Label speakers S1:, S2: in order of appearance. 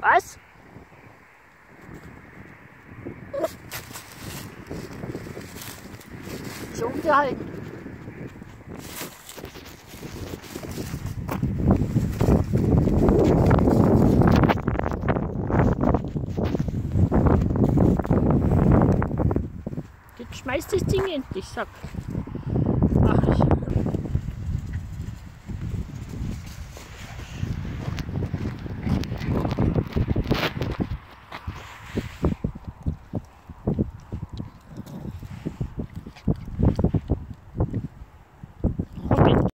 S1: Was? So unterhalten. Schmeiß das Ding endlich, sag.